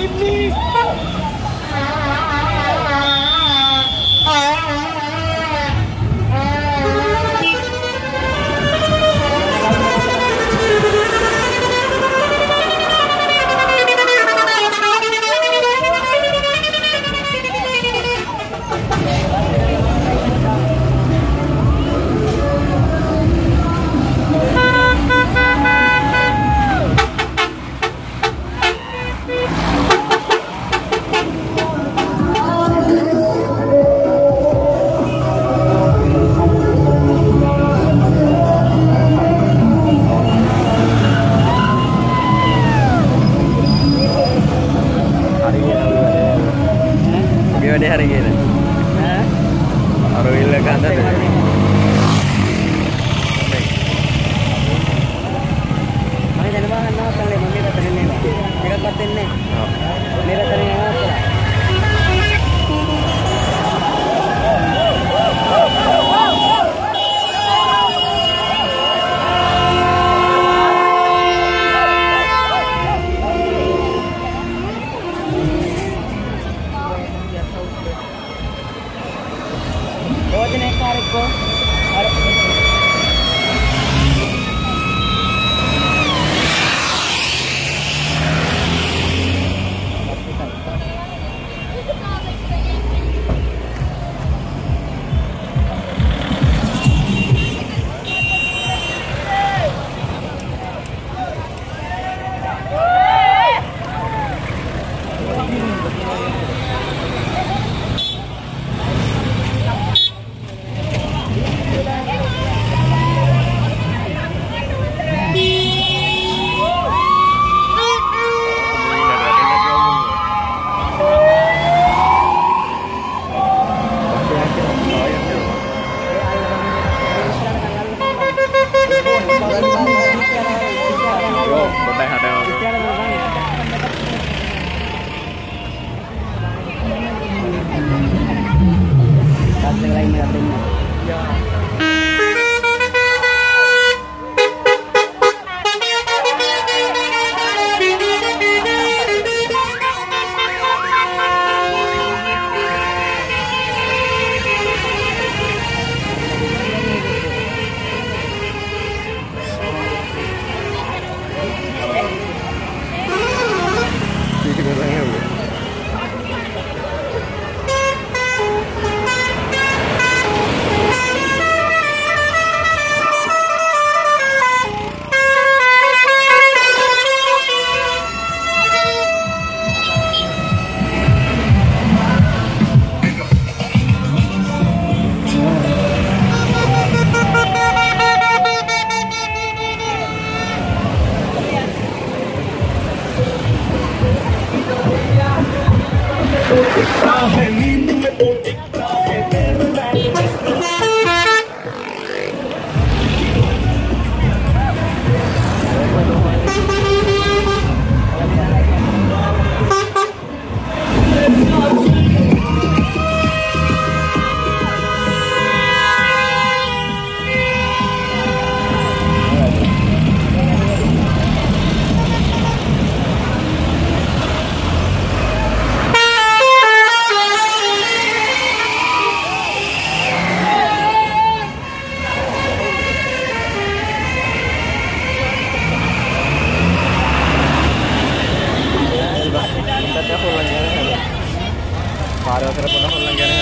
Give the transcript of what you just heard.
Leave me! වැඩේ හරි කියන ඈ? අර විල්ල ගන්නද? මම දැනවා ගන්නවා. කල්ලේ මම මේකට දෙන්නේ එකක්වත් දෙන්නේ මේකට දෙන්නේ නැහැ Ahora se le